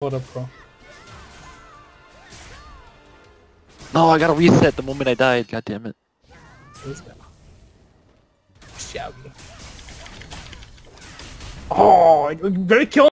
What up. No, I gotta reset the moment I died. God damn it. Oh, you gonna kill